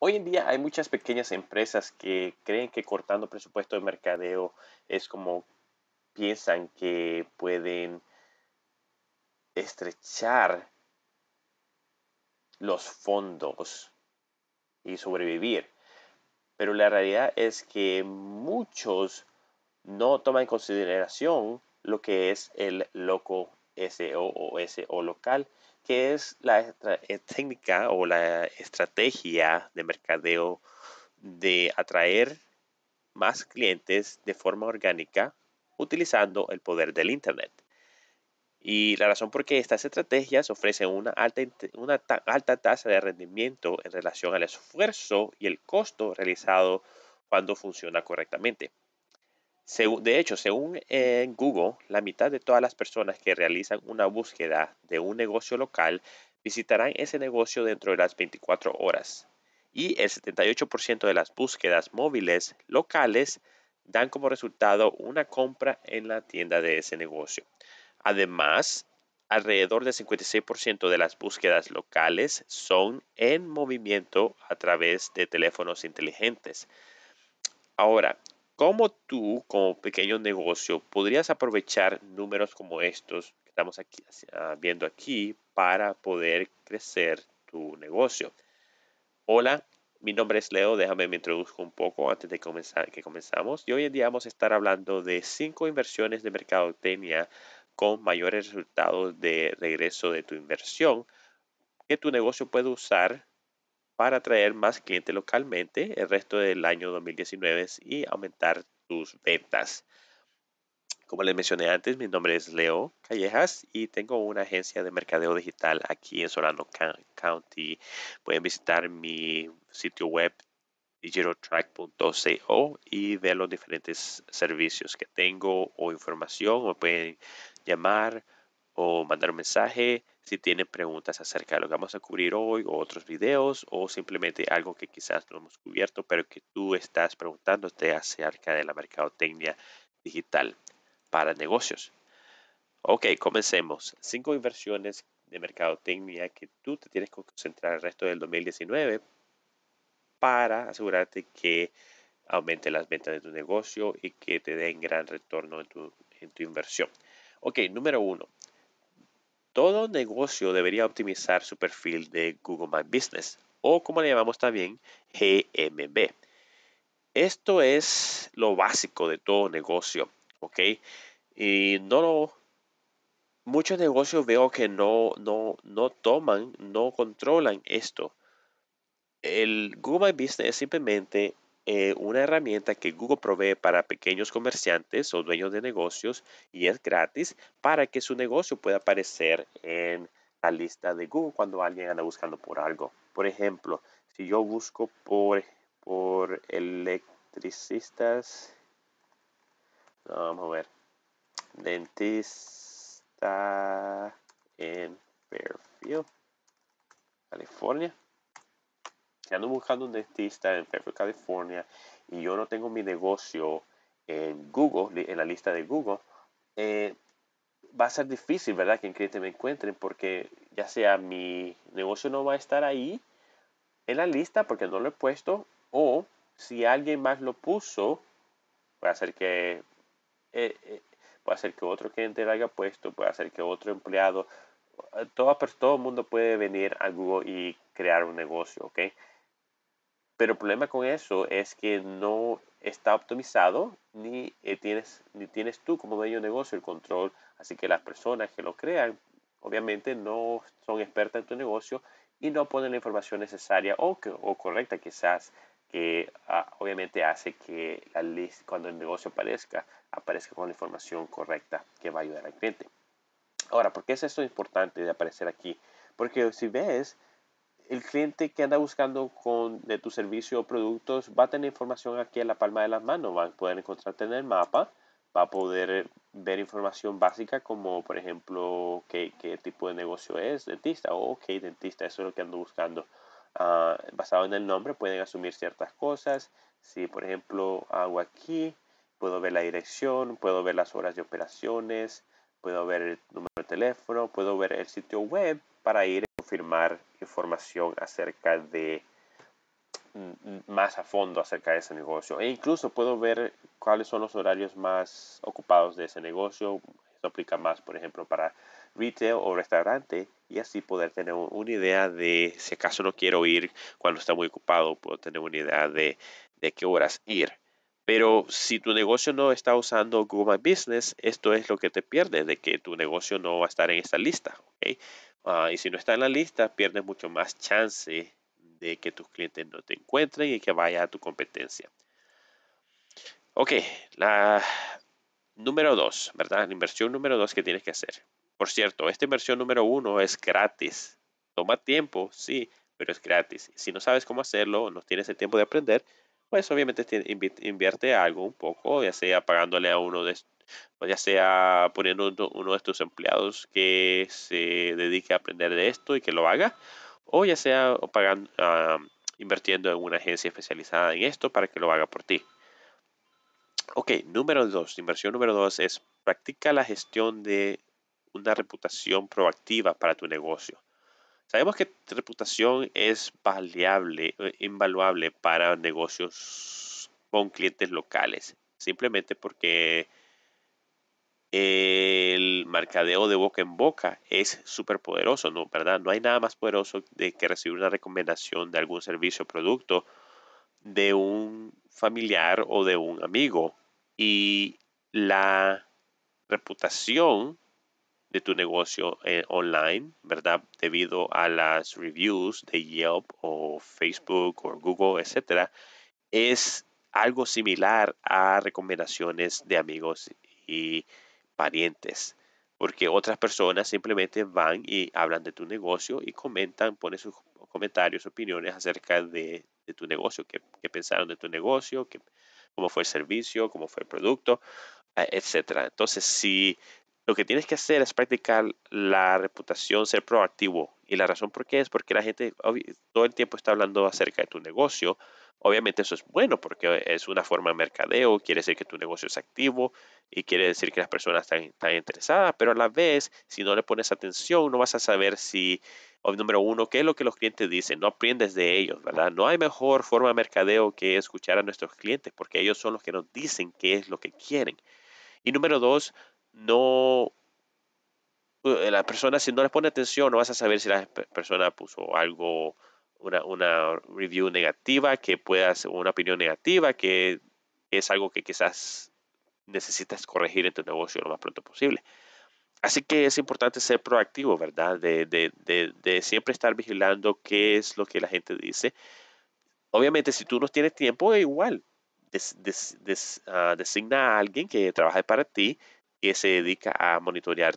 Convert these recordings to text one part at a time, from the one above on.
Hoy en día hay muchas pequeñas empresas que creen que cortando presupuesto de mercadeo es como piensan que pueden estrechar los fondos y sobrevivir. Pero la realidad es que muchos no toman en consideración lo que es el loco SEO o local, que es la eh, técnica o la estrategia de mercadeo de atraer más clientes de forma orgánica utilizando el poder del Internet. Y la razón por qué estas estrategias ofrecen una alta, una alta tasa de rendimiento en relación al esfuerzo y el costo realizado cuando funciona correctamente. De hecho, según en Google, la mitad de todas las personas que realizan una búsqueda de un negocio local visitarán ese negocio dentro de las 24 horas. Y el 78% de las búsquedas móviles locales dan como resultado una compra en la tienda de ese negocio. Además, alrededor del 56% de las búsquedas locales son en movimiento a través de teléfonos inteligentes. Ahora, ¿Cómo tú, como pequeño negocio, podrías aprovechar números como estos que estamos aquí, ah, viendo aquí para poder crecer tu negocio? Hola, mi nombre es Leo, déjame me introduzco un poco antes de que comenzamos. Y hoy en día vamos a estar hablando de cinco inversiones de mercadotecnia con mayores resultados de regreso de tu inversión que tu negocio puede usar para atraer más clientes localmente el resto del año 2019 y aumentar tus ventas. Como les mencioné antes, mi nombre es Leo Callejas y tengo una agencia de mercadeo digital aquí en Solano County. Pueden visitar mi sitio web digitaltrack.co y ver los diferentes servicios que tengo o información. Me pueden llamar o mandar un mensaje si tienen preguntas acerca de lo que vamos a cubrir hoy o otros videos o simplemente algo que quizás no hemos cubierto pero que tú estás preguntándote acerca de la mercadotecnia digital para negocios. Ok, comencemos. Cinco inversiones de mercadotecnia que tú te tienes que concentrar el resto del 2019 para asegurarte que aumente las ventas de tu negocio y que te den gran retorno en tu, en tu inversión. Ok, número uno, todo negocio debería optimizar su perfil de Google My Business o como le llamamos también GMB. Esto es lo básico de todo negocio, ¿ok? Y no muchos negocios veo que no, no, no toman, no controlan esto. El Google My Business es simplemente eh, una herramienta que Google provee para pequeños comerciantes o dueños de negocios y es gratis para que su negocio pueda aparecer en la lista de Google cuando alguien anda buscando por algo. Por ejemplo, si yo busco por, por electricistas, vamos a ver, dentista en Fairfield, California si ando buscando un dentista en Fairfield, California, y yo no tengo mi negocio en Google, en la lista de Google, eh, va a ser difícil, ¿verdad? Que en cliente me encuentren porque ya sea mi negocio no va a estar ahí en la lista porque no lo he puesto o si alguien más lo puso, puede hacer que eh, eh, puede hacer que otro cliente lo haya puesto, puede hacer que otro empleado, todo, todo el mundo puede venir a Google y crear un negocio, ¿ok? Pero el problema con eso es que no está optimizado ni, eh, tienes, ni tienes tú como dueño de negocio el control. Así que las personas que lo crean obviamente no son expertas en tu negocio y no ponen la información necesaria o, o correcta quizás que ah, obviamente hace que la lista, cuando el negocio aparezca, aparezca con la información correcta que va a ayudar al cliente. Ahora, ¿por qué es esto importante de aparecer aquí? Porque si ves, el cliente que anda buscando con, de tu servicio o productos va a tener información aquí en la palma de las manos, va a poder encontrarte en el mapa, va a poder ver información básica como por ejemplo qué, tipo de negocio es, dentista, o ok, dentista, eso es lo que ando buscando. Ah, basado en el nombre pueden asumir ciertas cosas, si por ejemplo hago aquí, puedo ver la dirección, puedo ver las horas de operaciones, puedo ver el número de teléfono, puedo ver el sitio web para ir confirmar información acerca de, más a fondo acerca de ese negocio. E incluso puedo ver cuáles son los horarios más ocupados de ese negocio. Eso aplica más, por ejemplo, para retail o restaurante y así poder tener una idea de si acaso no quiero ir cuando está muy ocupado, puedo tener una idea de, de qué horas ir. Pero si tu negocio no está usando Google My Business, esto es lo que te pierdes, de que tu negocio no va a estar en esta lista. ¿okay? Ah, y si no está en la lista, pierdes mucho más chance de que tus clientes no te encuentren y que vaya a tu competencia. Ok, la número dos, ¿verdad? La inversión número dos que tienes que hacer. Por cierto, esta inversión número uno es gratis. Toma tiempo, sí, pero es gratis. Si no sabes cómo hacerlo, no tienes el tiempo de aprender, pues obviamente invierte algo un poco, ya sea pagándole a uno de o ya sea poniendo uno de tus empleados que se dedique a aprender de esto y que lo haga, o ya sea pagando, ah, invirtiendo en una agencia especializada en esto para que lo haga por ti. Ok, número dos, inversión número dos es practica la gestión de una reputación proactiva para tu negocio. Sabemos que reputación es eh, invaluable para negocios con clientes locales, simplemente porque el mercadeo de boca en boca es súper poderoso, ¿no? ¿verdad? No hay nada más poderoso de que recibir una recomendación de algún servicio o producto de un familiar o de un amigo. Y la reputación de tu negocio eh, online, ¿verdad? Debido a las reviews de Yelp o Facebook o Google, etcétera, es algo similar a recomendaciones de amigos y parientes, porque otras personas simplemente van y hablan de tu negocio y comentan, ponen sus comentarios, opiniones acerca de, tu negocio, qué, pensaron de tu negocio, qué, cómo fue el servicio, cómo fue el producto, eh, etcétera. Entonces, si lo que tienes que hacer es practicar la reputación, ser proactivo. Y la razón por qué es porque la gente todo el tiempo está hablando acerca de tu negocio. Obviamente eso es bueno porque es una forma de mercadeo, quiere decir que tu negocio es activo y quiere decir que las personas están, están interesadas, pero a la vez, si no le pones atención, no vas a saber si, número uno, qué es lo que los clientes dicen, no aprendes de ellos, ¿verdad? No hay mejor forma de mercadeo que escuchar a nuestros clientes porque ellos son los que nos dicen qué es lo que quieren. Y número dos, no eh, la persona si no le pone atención no vas a saber si la persona puso algo una, una review negativa que pueda ser una opinión negativa que es algo que quizás necesitas corregir en tu negocio lo más pronto posible. Así que es importante ser proactivo verdad de, de, de, de siempre estar vigilando qué es lo que la gente dice. Obviamente si tú no tienes tiempo igual ah, designa a alguien que trabaje para ti que se dedica a monitorear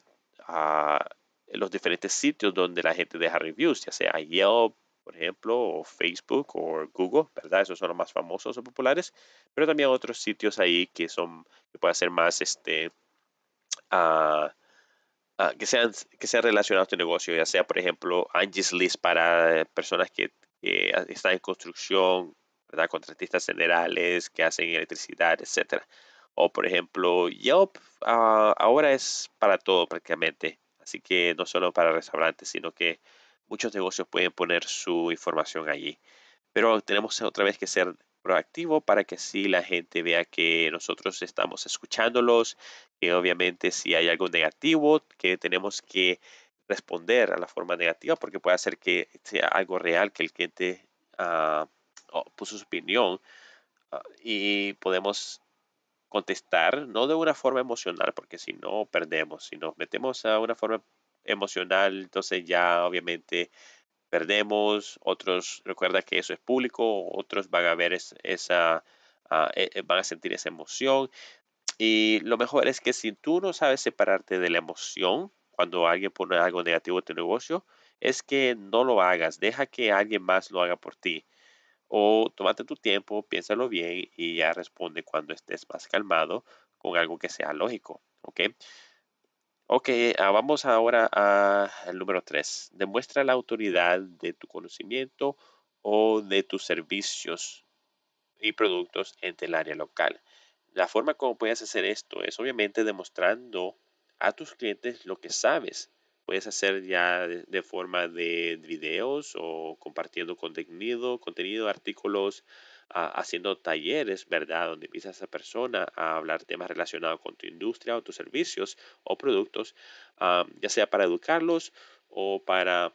los diferentes sitios donde la gente deja reviews, ya sea Yelp, por ejemplo, o Facebook o Google, ¿verdad? Esos son los más famosos o populares, pero también otros sitios ahí que son, que pueden ser más, este, que, sean, que sean relacionados a tu negocio, ya sea, por ejemplo, Angie's List para personas que, que están en construcción, ¿verdad? Contratistas generales que hacen electricidad, etcétera. O por ejemplo, Yelp ah, ahora es para todo prácticamente. Así que no solo para restaurantes, sino que muchos negocios pueden poner su información allí. Pero tenemos otra vez que ser proactivo para que así la gente vea que nosotros estamos escuchándolos, que obviamente si hay algo negativo, que tenemos que responder a la forma negativa porque puede hacer que sea algo real, que el cliente ah, puso su opinión ah, y podemos contestar, no de una forma emocional, porque si no perdemos, si nos metemos a una forma emocional, entonces ya obviamente perdemos, otros, recuerda que eso es público, otros van a ver esa, e, van a sentir esa emoción. Y lo mejor es que si tú no sabes separarte de la emoción cuando alguien pone algo negativo en tu negocio, es que no lo hagas, deja que alguien más lo haga por ti. O tómate tu tiempo, piénsalo bien y ya responde cuando estés más calmado con algo que sea lógico. ¿Ok? Ok, ah, vamos ahora al número 3. Demuestra la autoridad de tu conocimiento o de tus servicios y productos en el área local. La forma como puedes hacer esto es obviamente demostrando a tus clientes lo que sabes puedes hacer ya de, forma de videos o compartiendo contenido, contenido, artículos, haciendo talleres, ¿verdad? Donde empieza esa persona a hablar temas relacionados con tu industria o tus servicios o productos, ah, ya sea para educarlos o para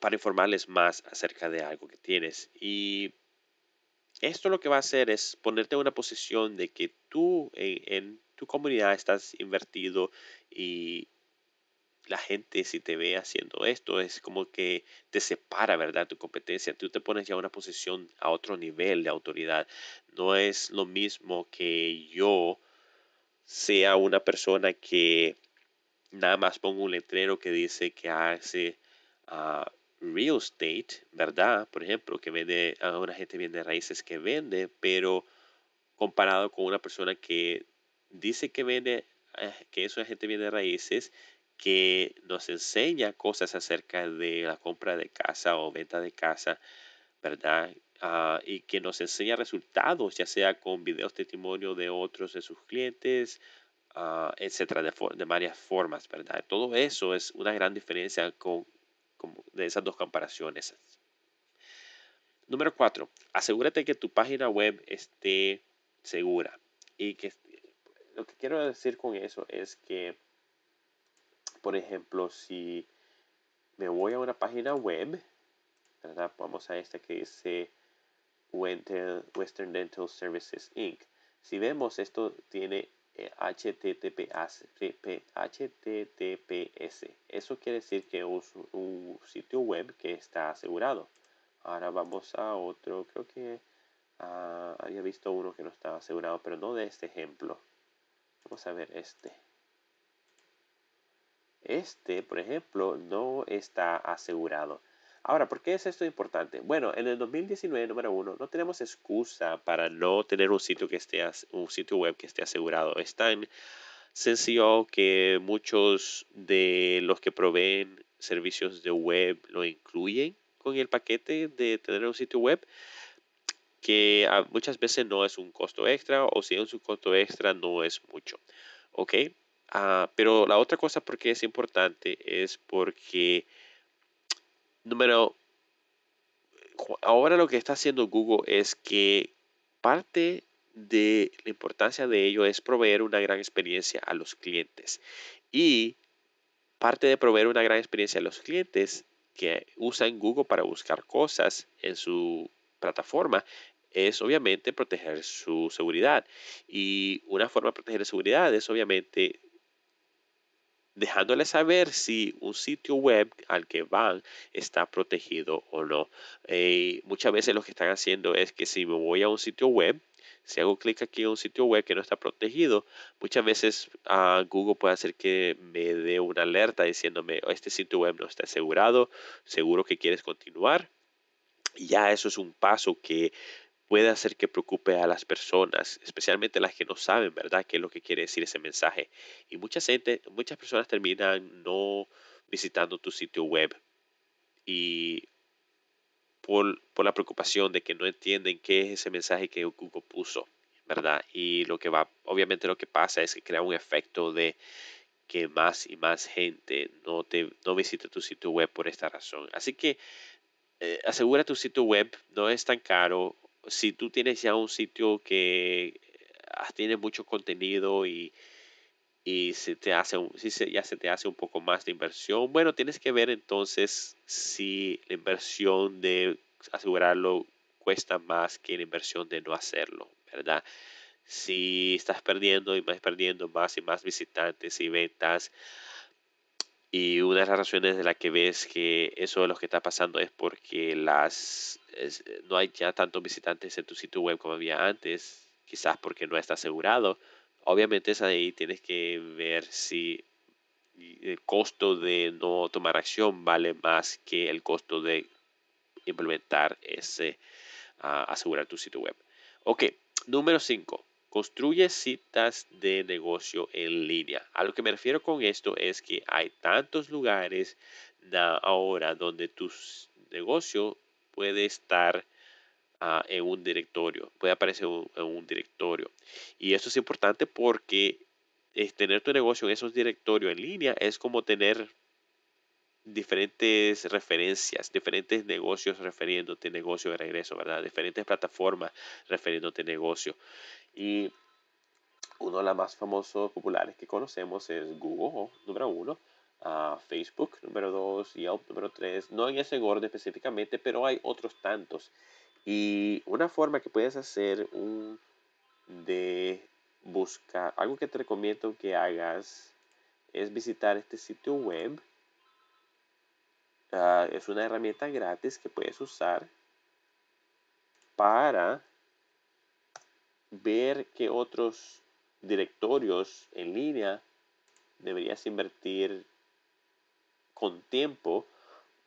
para informarles más acerca de algo que tienes. Y esto lo que va a hacer es ponerte en una posición de que tú en tu comunidad estás invertido y la gente si te ve haciendo esto es como que te separa, ¿verdad? Tu competencia. Tú te pones ya una posición a otro nivel de autoridad. No es lo mismo que yo sea una persona que nada más pongo un letrero que dice que hace ah, real estate, ¿verdad? Por ejemplo, que vende, a una gente vende raíces que vende, pero comparado con una persona que dice que vende, eh, que eso gente viene de raíces, que nos enseña cosas acerca de la compra de casa o venta de casa, ¿verdad? Ah, y que nos enseña resultados, ya sea con videos testimonio de otros de sus clientes, uh, etcétera, de, varias formas, ¿verdad? Todo eso es una gran diferencia con, con, de esas dos comparaciones. Número cuatro, asegúrate que tu página web esté segura y que lo que quiero decir con eso es que, por ejemplo, si me voy a una página web, vamos a esta que dice Western Dental Services Inc. Si vemos, esto tiene HTTPS. Eh, HTTPS. Eso quiere decir que es un sitio web que está asegurado. Ahora vamos a otro, creo que ah, había visto uno que no estaba asegurado, pero no de este ejemplo. Vamos a ver este. Este, por ejemplo, no está asegurado. Ahora, ¿por qué es esto importante? Bueno, en el 2019, número uno, no tenemos excusa para no tener un sitio que esté, un sitio web que esté asegurado. Es tan sencillo que muchos de los que proveen servicios de web lo incluyen con el paquete de tener un sitio web que muchas veces no es un costo extra o si es un costo extra no es mucho. ¿Ok? Ah, pero la otra cosa porque es importante es porque, número, ahora lo que está haciendo Google es que parte de la importancia de ello es proveer una gran experiencia a los clientes. Y parte de proveer una gran experiencia a los clientes que usan Google para buscar cosas en su plataforma es obviamente proteger su seguridad. Y una forma de proteger su seguridad es obviamente dejándole saber si un sitio web al que van está protegido o no. Eh, muchas veces lo que están haciendo es que si me voy a un sitio web, si hago clic aquí en un sitio web que no está protegido, muchas veces ah, Google puede hacer que me dé una alerta diciéndome, este sitio web no está asegurado, seguro que quieres continuar. Y ya eso es un paso que puede hacer que preocupe a las personas, especialmente las que no saben, ¿verdad?, qué es lo que quiere decir ese mensaje. Y mucha gente, muchas personas terminan no visitando tu sitio web y por, la preocupación de que no entienden qué es ese mensaje que Google puso, ¿verdad? Y lo que va, obviamente lo que pasa es que crea un efecto de que más y más gente no, te, no visite tu sitio web por esta razón. Así que eh, asegura tu sitio web, no es tan caro, si tú tienes ya un sitio que ah, tiene mucho contenido y, y se te hace si ya se te hace un poco más de inversión, bueno, tienes que ver entonces si la inversión de asegurarlo cuesta más que la inversión de no hacerlo, ¿verdad? Si estás perdiendo y más perdiendo más y más visitantes y ventas, y una de las razones de la que ves que eso es lo que está pasando es porque las no hay ya tantos visitantes en tu sitio web como había antes, quizás porque no está asegurado. Obviamente es ahí tienes que ver si el costo de no tomar acción vale más que el costo de implementar ese ah, asegurar tu sitio web. Ok, número 5. Construye citas de negocio en línea. A lo que me refiero con esto es que hay tantos lugares ahora donde tu negocio puede estar ah, en un directorio, puede aparecer en un directorio. Y eso es importante porque tener tu negocio en esos directorios en línea es como tener diferentes referencias, diferentes negocios refiriéndote negocio de regreso, ¿verdad? Diferentes plataformas refiriéndote negocio. Y uno de las más famosos populares que conocemos es Google, número uno, Facebook, número dos, Yelp, número tres. No en ese orden específicamente, pero hay otros tantos. Y una forma que puedes hacer un, de buscar, algo que te recomiendo que hagas es visitar este sitio web Ah, es una herramienta gratis que puedes usar para ver qué otros directorios en línea deberías invertir con tiempo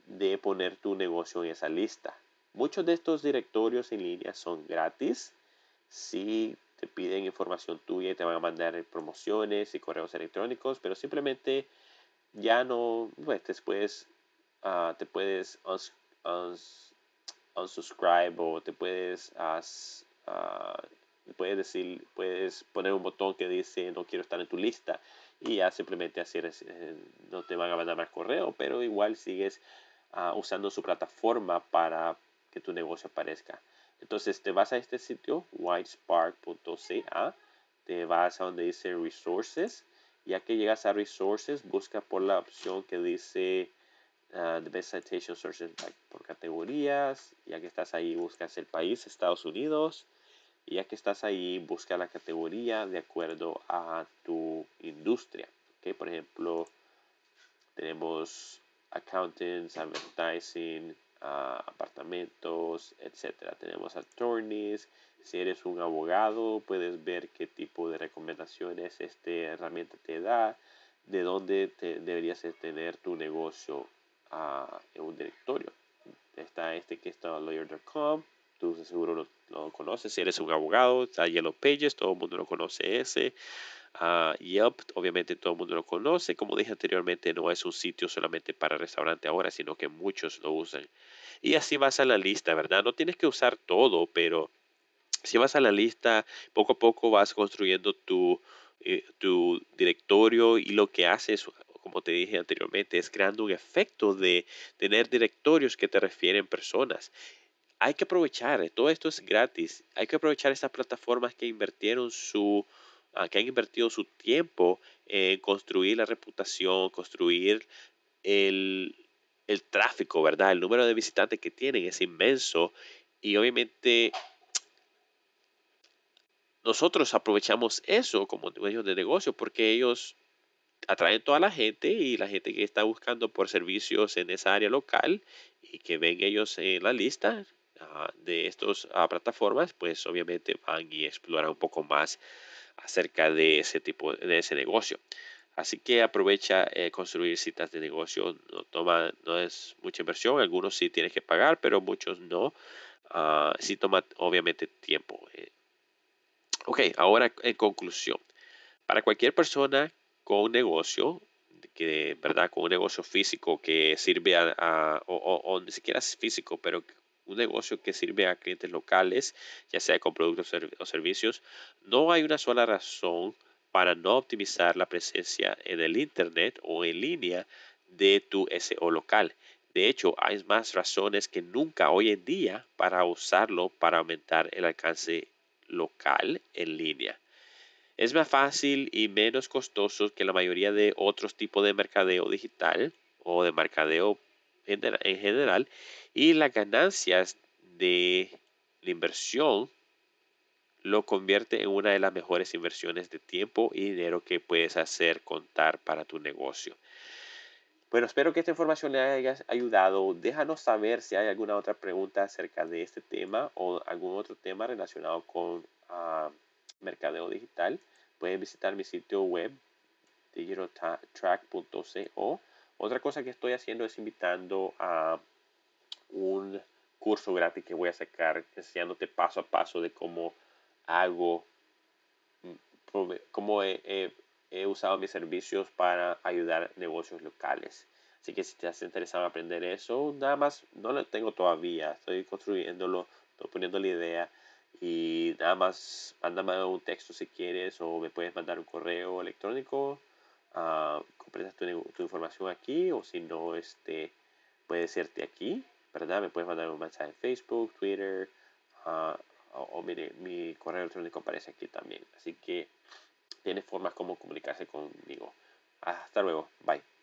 de poner tu negocio en esa lista. Muchos de estos directorios en línea son gratis. Si te piden información tuya y te van a mandar promociones y correos electrónicos, pero simplemente ya no, pues Ah, te puedes unsubscribe o te puedes, uh, puedes decir, puedes poner un botón que dice no quiero estar en tu lista y ya simplemente así eh, no te van a mandar más correo, pero igual sigues ah, usando su plataforma para que tu negocio aparezca. Entonces te vas a este sitio, whitespark.ca, te vas a donde dice resources, ya que llegas a resources, busca por la opción que dice Uh, the best citation sources por categorías. Ya que estás ahí, buscas el país, Estados Unidos. Ya que estás ahí, busca la categoría de acuerdo a tu industria. ¿okay? Por ejemplo, tenemos accountants, advertising, uh, apartamentos, etcétera. Tenemos attorneys. Si eres un abogado, puedes ver qué tipo de recomendaciones esta herramienta te da, de dónde te deberías tener tu negocio en un directorio. Está este que está lawyer.com, tú seguro lo, lo, conoces, si eres un abogado, está Yellow Pages, todo el mundo lo conoce ese. Uh, Yelp, obviamente todo el mundo lo conoce. Como dije anteriormente, no es un sitio solamente para restaurante ahora, sino que muchos lo usan. Y así vas a la lista, ¿verdad? No tienes que usar todo, pero si vas a la lista, poco a poco vas construyendo tu, eh, tu directorio y lo que haces como te dije anteriormente, es creando un efecto de tener directorios que te refieren personas. Hay que aprovechar, todo esto es gratis, hay que aprovechar estas plataformas que invirtieron su, ah, que han invertido su tiempo en construir la reputación, construir el, el tráfico, ¿verdad? El número de visitantes que tienen es inmenso y obviamente nosotros aprovechamos eso como dueños de negocio porque ellos atraen toda la gente y la gente que está buscando por servicios en esa área local y que ven ellos en la lista ah, de estas ah, plataformas, pues obviamente van y exploran un poco más acerca de ese tipo de ese negocio. Así que aprovecha eh, construir citas de negocio. No toma, no es mucha inversión. Algunos sí tienes que pagar, pero muchos no. Uh, sí toma obviamente tiempo. Eh. Ok, ahora en conclusión. Para cualquier persona con un negocio, que, ¿verdad? Con un negocio físico que sirve a, o, ni siquiera es físico, pero un negocio que sirve a clientes locales, ya sea con productos o servicios, no hay una sola razón para no optimizar la presencia en el Internet o en línea de tu SEO local. De hecho, hay más razones que nunca hoy en día para usarlo para aumentar el alcance local en línea. Es más fácil y menos costoso que la mayoría de otros tipos de mercadeo digital o de mercadeo en general y las ganancias de la inversión lo convierte en una de las mejores inversiones de tiempo y dinero que puedes hacer contar para tu negocio. Bueno, espero que esta información le haya ayudado. Déjanos saber si hay alguna otra pregunta acerca de este tema o algún otro tema relacionado con ah, mercadeo digital, pueden visitar mi sitio web digitaltrack.co. Otra cosa que estoy haciendo es invitando a un curso gratis que voy a sacar enseñándote paso a paso de cómo hago, mm, cómo he, usado mis servicios para ayudar negocios locales. Así que si te has interesado en aprender eso, nada más no lo tengo todavía, estoy construyéndolo, estoy poniendo la idea Y nada más, mándame un texto si quieres o me puedes mandar un correo electrónico. Uh, tu, información aquí o si no, este, puede serte aquí, ¿verdad? Me puedes mandar un mensaje en Facebook, Twitter uh, o, o mire, mi correo electrónico aparece aquí también. Así que tiene formas como comunicarse conmigo. Hasta luego. Bye.